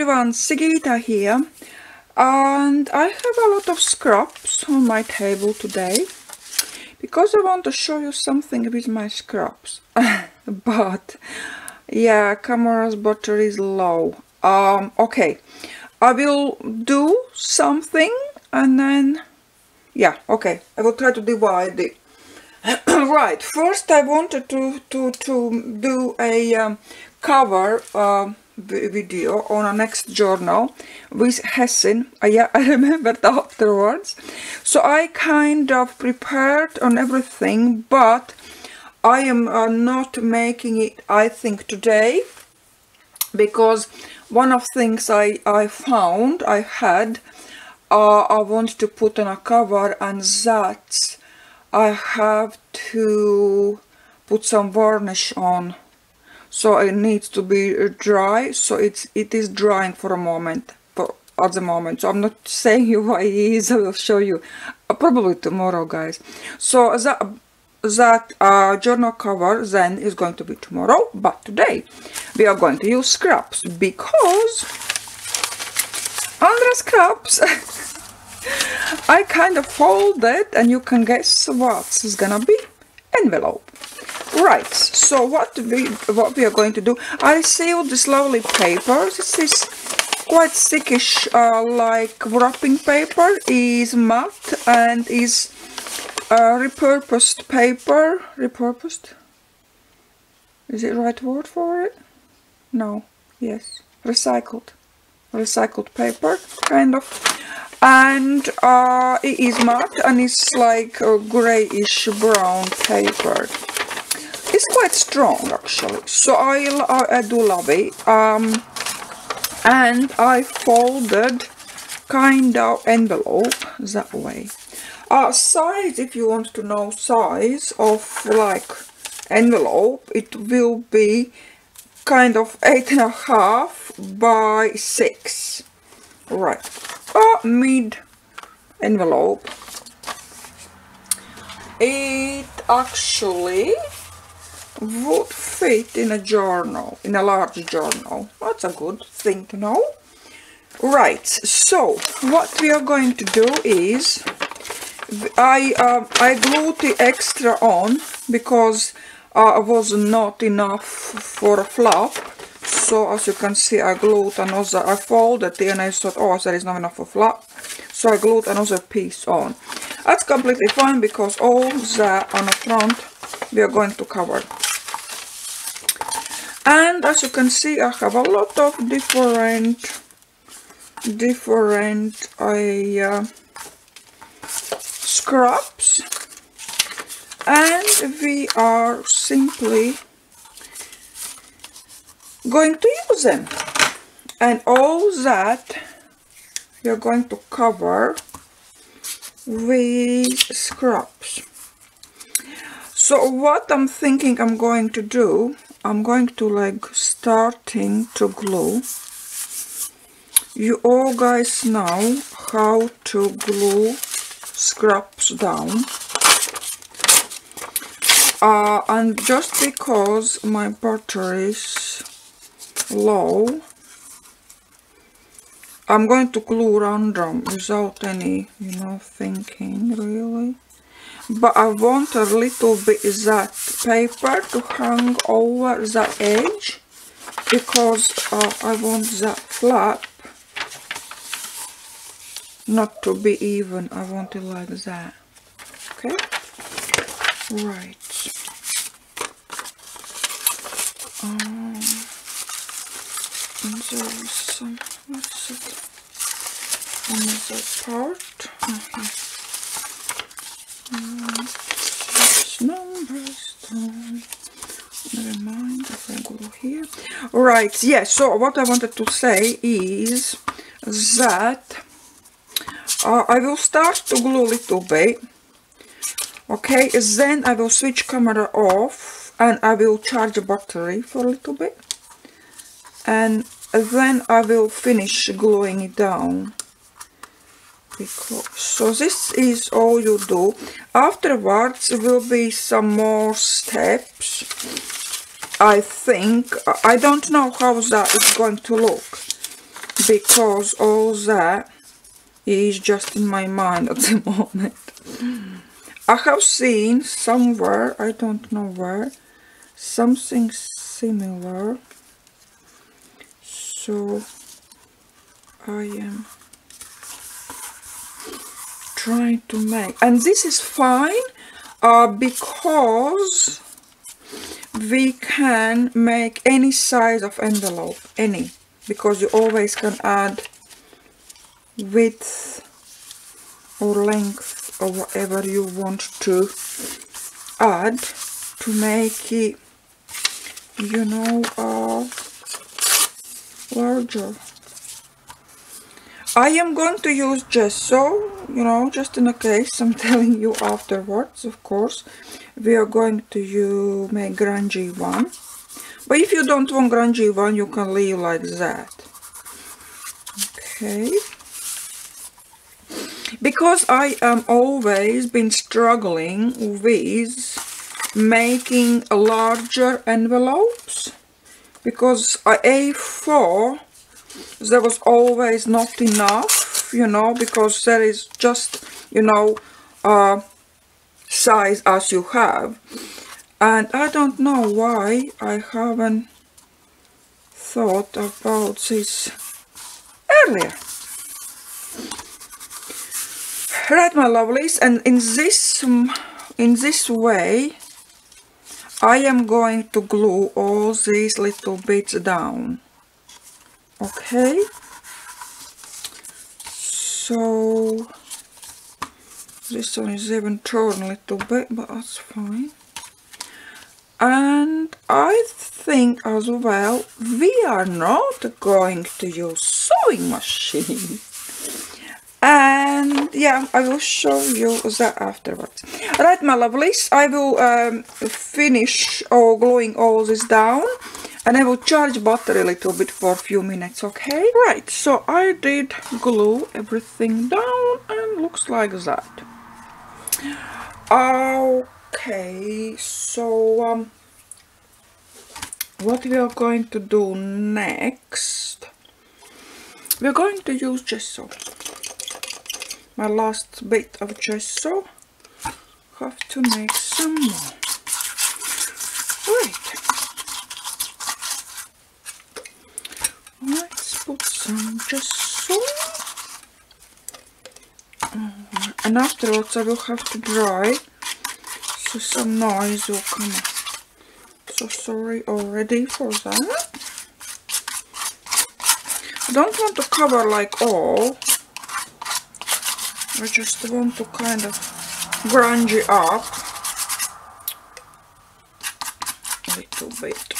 everyone, Sigita here. And I have a lot of scraps on my table today because I want to show you something with my scraps. But yeah camera's battery is low. Um okay. I will do something and then yeah okay. I will try to divide it. Right. First I wanted to to to do a um, cover uh, video on a next journal with Hessian. Uh, I remembered afterwards. So I kind of prepared on everything, but I am uh, not making it, I think, today because one of things I, I found I had uh, I want to put on a cover and that I have to put some varnish on so it needs to be dry. So it's it is drying for a moment for at the moment. So i'm not saying you why it is i will show you uh, probably tomorrow guys. So that that uh, journal cover then is going to be tomorrow but today we are going to use scraps because under scraps I kind of folded and you can guess what is gonna be. Envelope right so what we what we are going to do? I sealed this lovely paper. This is quite thickish uh, like wrapping paper. Is matte and is uh, repurposed paper. Repurposed? Is it right word for it? No. Yes. Recycled. Recycled paper kind of. And uh, it is matte and it's like a grayish brown paper it's quite strong actually. So I, I do love it. Um, and I folded kind of envelope that way. Uh, size if you want to know size of like envelope it will be kind of eight and a half by six. Right. A mid envelope. It actually would fit in a journal, in a large journal. That's a good thing to know. Right, so what we are going to do is I uh, I glued the extra on because uh, was not enough for a flap. So as you can see, I glued another. I folded it and I thought, oh, there is not enough for flap. So I glued another piece on. That's completely fine because all that on the front we are going to cover and as you can see I have a lot of different different uh, scraps. And we are simply going to use them. And all that are going to cover with scraps. So what I'm thinking I'm going to do I'm going to like starting to glue. You all guys know how to glue scraps down. Uh, and just because my battery is low I'm going to glue random without any you know thinking really but I want a little bit that paper to hang over the edge because uh, I want that flap not to be even. I want it like that. Okay? Right. Um, and some what's it? Part. Uh -huh numbers never mind if I go here. Right yeah so what I wanted to say is that uh, I will start to glue a little bit okay? Then I will switch camera off and I will charge the battery for a little bit. And then I will finish gluing it down. Because so this is all you do. Afterwards will be some more steps I think I don't know how that is going to look because all that is just in my mind at the moment. I have seen somewhere, I don't know where, something similar. So I am trying to make, and this is fine uh, because we can make any size of envelope, any, because you always can add width or length or whatever you want to add to make it you know uh, larger I am going to use gesso you know just in a case I'm telling you afterwards of course. We are going to use make grungy one. But if you don't want grungy one you can leave like that. Okay. Because I am always been struggling with making larger envelopes because A4 there was always not enough you know because there is just you know uh, size as you have. And I don't know why I haven't thought about this earlier. Right my lovelies and in this in this way I am going to glue all these little bits down okay. So this one is even torn a little bit but that's fine. And I think as well we are not going to use sewing machine. And yeah I will show you that afterwards. Right my lovelies I will um, finish all gluing all this down and I will charge battery a little bit for a few minutes okay? Right so I did glue everything down and looks like that. Okay so um, what we are going to do next? We're going to use gesso. My last bit of gesso. Have to make some more. Right put some gesso. Uh, and afterwards I will have to dry. So some noise will come so sorry already for that. I don't want to cover like all. I just want to kind of grunge it up a little bit.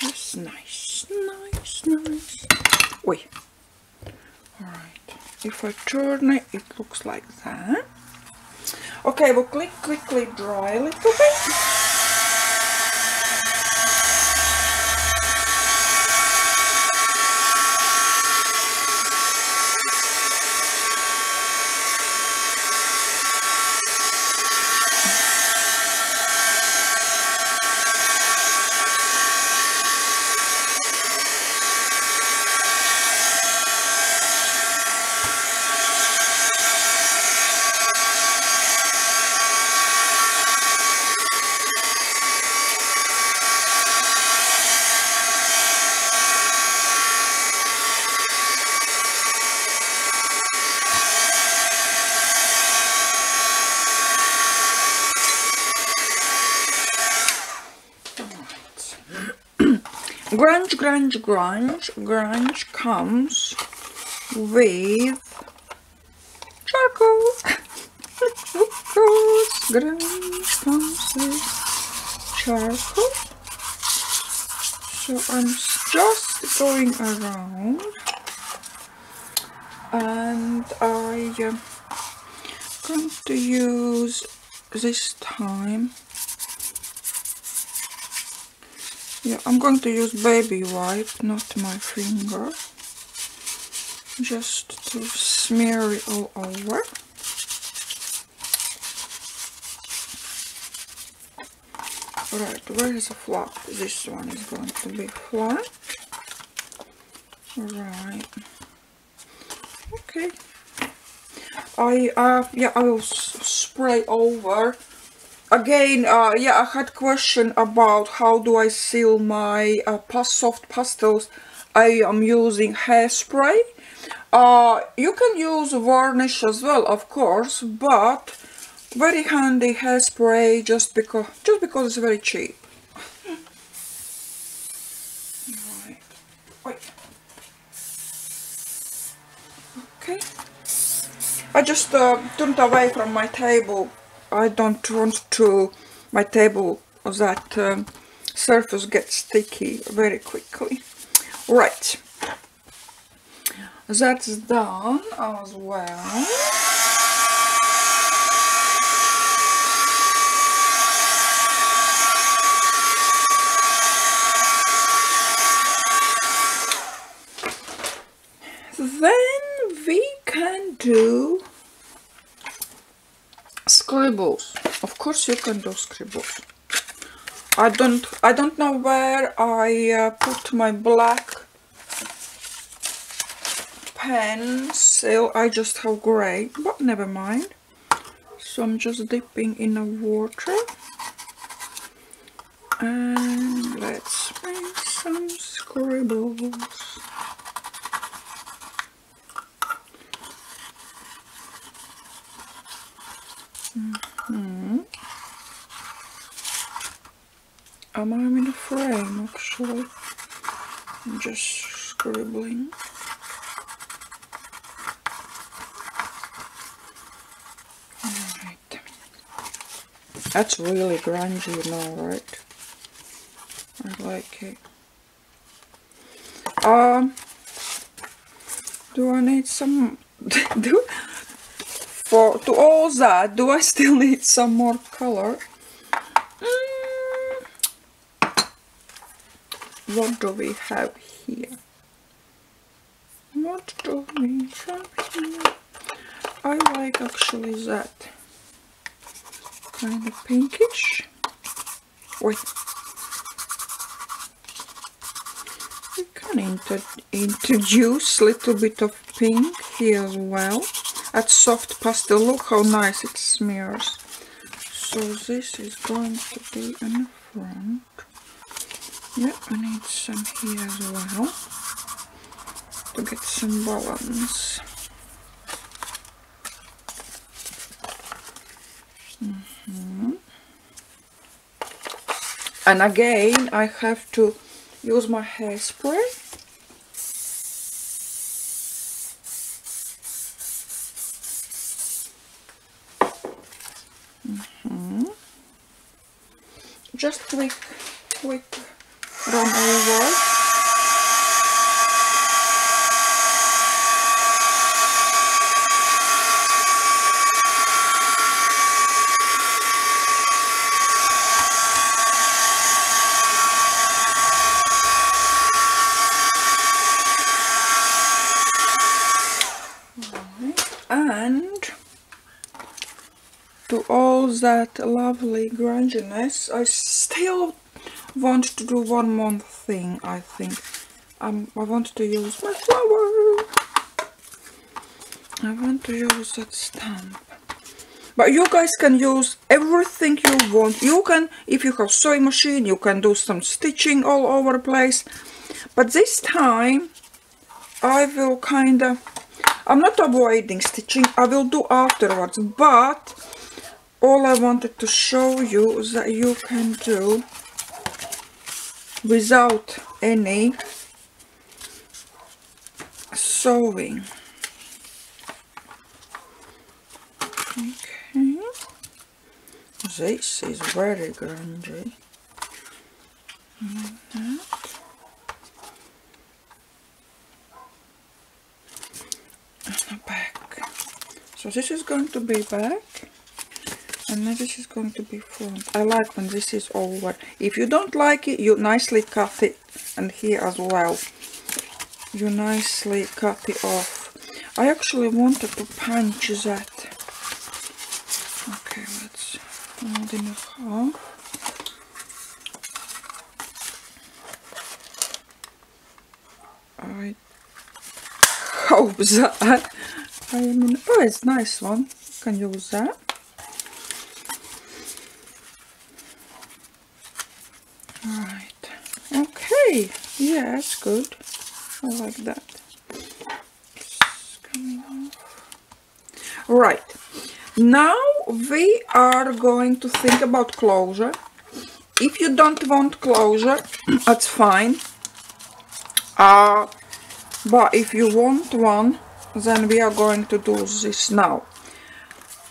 That's nice, nice, nice. Wait. Alright. If I turn it, it looks like that. Okay, we'll click, quickly dry a little bit. Grunge, grunge, grunge, comes with charcoal. grunge comes with charcoal. So I'm just going around and I uh, am going to use this time yeah I'm going to use baby wipe not my finger just to smear it all over Right, where is the flat? This one is going to be flat. Right. Okay. I uh yeah I will spray over again uh yeah I had question about how do I seal my uh, soft pastels I am using hairspray. Uh you can use varnish as well of course but very handy hairspray just because just because it's very cheap. Right. okay. I just uh, turned away from my table I don't want to my table that um, surface gets sticky very quickly. Right, that's done as well. Then we can do scribbles can do scribbles I don't I don't know where I uh, put my black pencil I just have grey but never mind. So I'm just dipping in the water. And let's make some scribbles Am I in a frame actually? I'm just scribbling. Alright. That's really grungy now, right? I like it. Um, do I need some, do, for, to all that, do I still need some more color? What do we have here? What do we have here? I like actually that kind of pinkish. We can inter introduce a little bit of pink here as well. That soft pastel, look how nice it smears. So this is going to be in the front. Yeah, I need some here as well to get some balance. Mm -hmm. And again, I have to use my hairspray. Mm -hmm. Just quick, quick run over and to all that lovely grunginess I still want to do one more thing I think. Um, I want to use my flower. I want to use that stamp. But you guys can use everything you want. You can if you have sewing machine you can do some stitching all over the place. But this time I will kind of I'm not avoiding stitching I will do afterwards. But all I wanted to show you is that you can do without any sewing. Okay, this is very grungy. Back. So this is going to be back and now this is going to be formed I like when this is over. If you don't like it you nicely cut it. And here as well. You nicely cut it off. I actually wanted to punch that. Okay let's fold in half I hope that I, mean oh it's nice one. Can use that? That's good. I like that. Right. Now we are going to think about closure. If you don't want closure, that's fine. Uh, but if you want one, then we are going to do this now.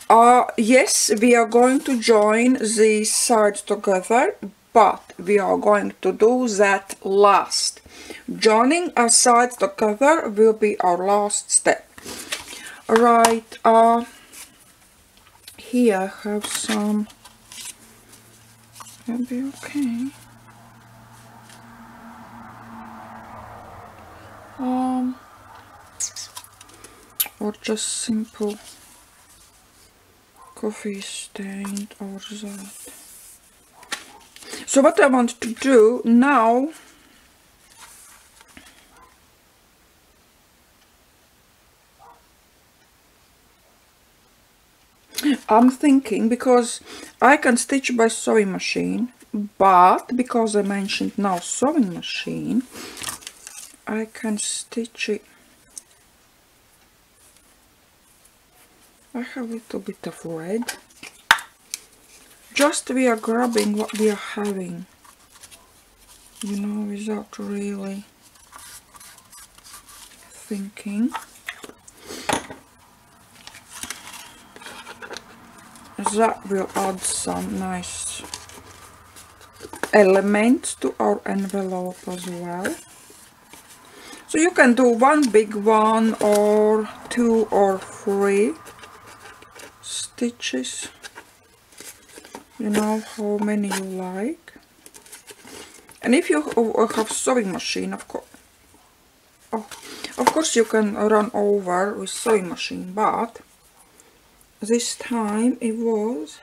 Uh, yes, we are going to join these sides together, but we are going to do that last. Joining our sides together will be our last step. Right, uh, here I have some, will be okay. Um, or just simple coffee stained or that. So what I want to do now I'm thinking because I can stitch by sewing machine but because I mentioned now sewing machine I can stitch it. I have a little bit of red. Just we are grabbing what we are having. You know without really thinking that will add some nice elements to our envelope as well. So you can do one big one or two or three stitches. You know how many you like. And if you oh, oh, have sewing machine of course oh, of course you can run over with sewing machine but this time it was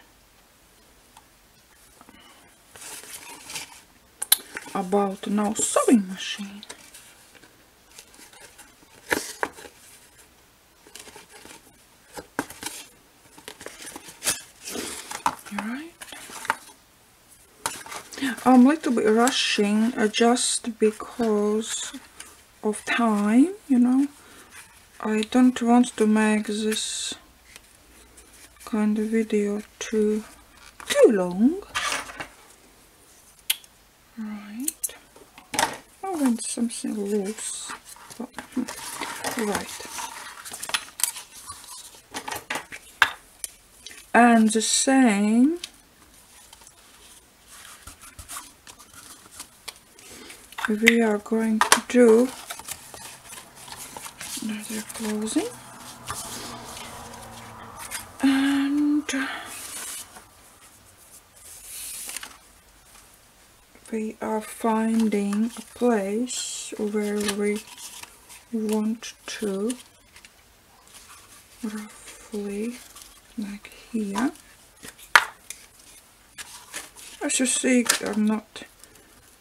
about now sewing machine. Right. I'm a little bit rushing uh, just because of time you know. I don't want to make this kind of video too too long. Right. I want something loose. But, hmm, right. And the same. We are going to do another closing we are finding a place where we want to roughly like here. As you see I'm not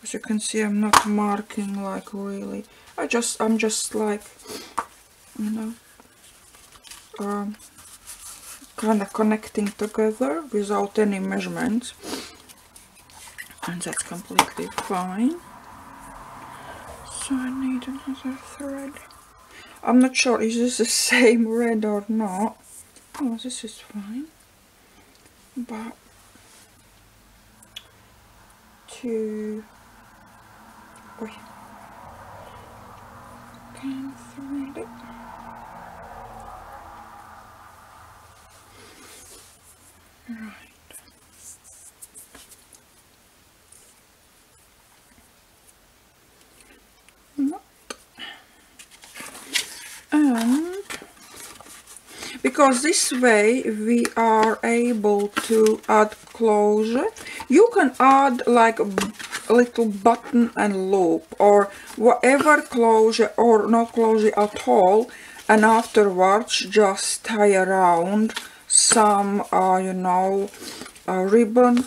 as you can see I'm not marking like really. I just I'm just like you know um, kind of connecting together without any measurements and that's completely fine. So I need another thread. I'm not sure is this is the same red or not? Oh this is fine. But to oh, can thread it. Right and because this way we are able to add closure. You can add like a little button and loop or whatever closure or no closure at all and afterwards just tie around some uh, you know ribbon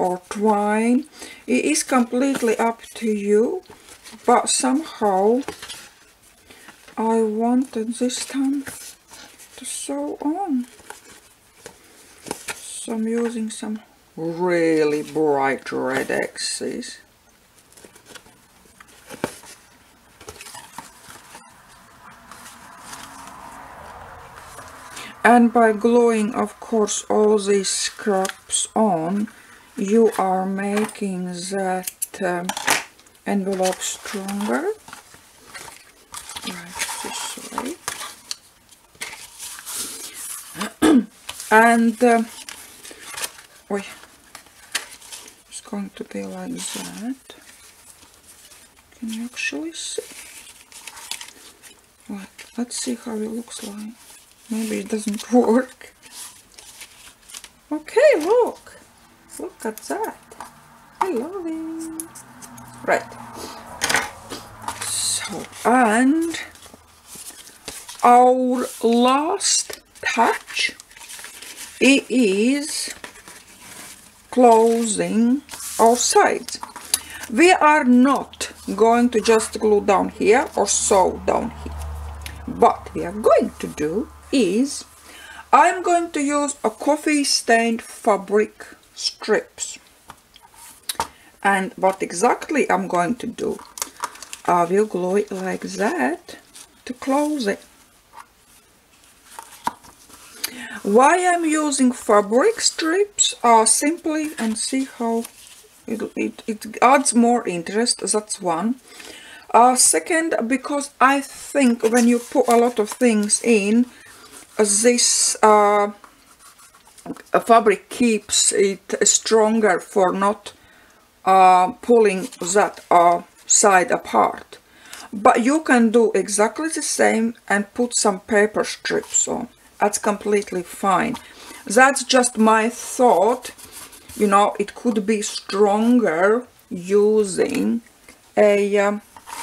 or twine. It is completely up to you but somehow I wanted this time to sew on. So I'm using some really bright red X's. And by gluing, of course, all these scraps on, you are making that um, envelope stronger. Right, this way. And uh, wait, it's going to be like that. Can you actually see? Let's see how it looks like. Maybe it doesn't work. Okay, look. Look at that. I love it. Right. So, and our last touch it is closing our sides. We are not going to just glue down here or sew down here. What we are going to do is I'm going to use a coffee stained fabric strips and what exactly I'm going to do I will glue it like that to close it why I'm using fabric strips are simply and see how it, it, it adds more interest that's one. Uh, second because I think when you put a lot of things in this uh, fabric keeps it stronger for not uh, pulling that uh, side apart. But you can do exactly the same and put some paper strips on that's completely fine that's just my thought you know it could be stronger using a um,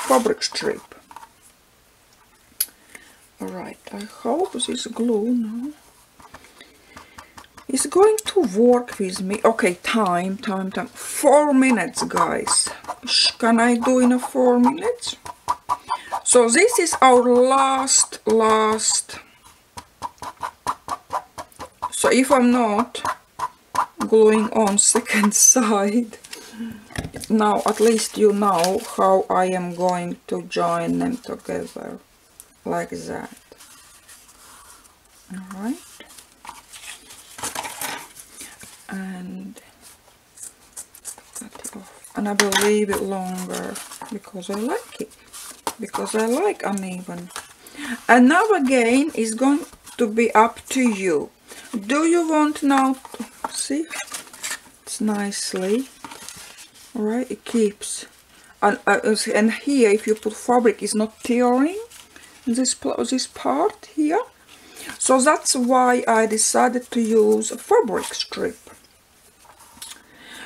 fabric strip Alright, I hope this glue now is going to work with me. Okay, time, time, time. Four minutes, guys. Can I do in a four minutes? So this is our last, last. So if I'm not gluing on second side, now at least you know how I am going to join them together like that. All right and and I will leave it longer because I like it. Because I like uneven. And now again is going to be up to you do you want now see it's nicely all right it keeps and, uh, and here if you put fabric it's not tearing this, this part here. So that's why I decided to use a fabric strip.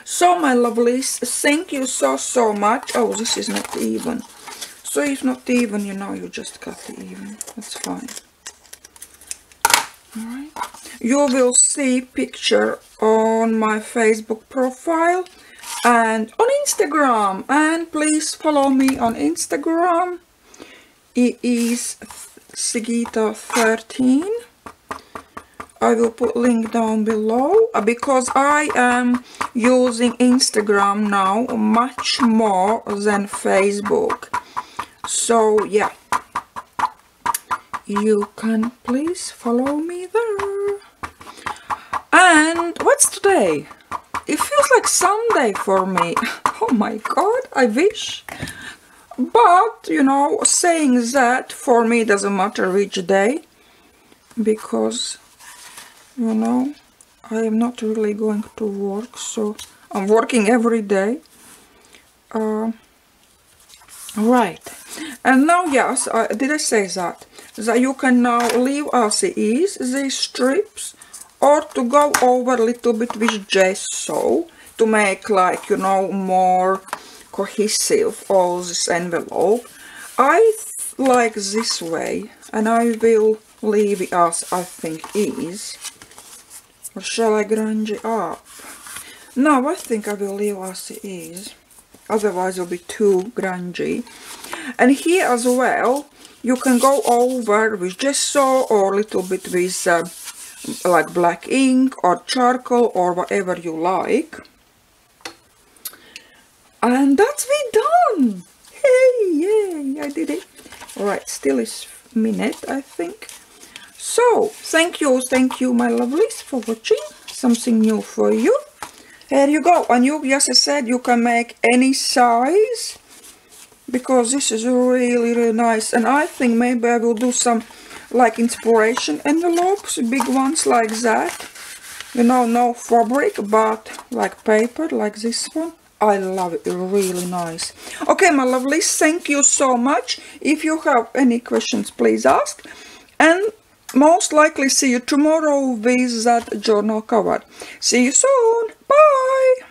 So my lovelies, thank you so, so much. Oh, this is not even. So if not even, you know, you just cut it even. That's fine. You will see picture on my Facebook profile and on Instagram. And please follow me on Instagram. It is Sigita 13 I will put link down below uh, because I am using Instagram now much more than Facebook. So yeah you can please follow me there. And what's today? It feels like Sunday for me. Oh my god I wish. But you know saying that for me doesn't matter which day because you know I am not really going to work. So I'm working every day. Uh, right. And now yes uh, did I say that? That you can now leave as it is these strips or to go over a little bit with gesso to make like you know more cohesive all this envelope. I like this way and I will leave it as I think is. Or shall I grunge it up? No I think I will leave as it is otherwise it'll be too grungy. And here as well you can go over with gesso or a little bit with uh, like black ink or charcoal or whatever you like. And that's me done! Hey yay I did it. All right still is minute I think. So thank you thank you my lovelies for watching. Something new for you there you go. And you as I said you can make any size because this is really really nice. And I think maybe I will do some like inspiration envelopes big ones like that. You know no fabric but like paper like this one. I love it. Really nice. Okay my lovelies thank you so much. If you have any questions please ask. And most likely see you tomorrow with that journal covered. See you soon. Bye.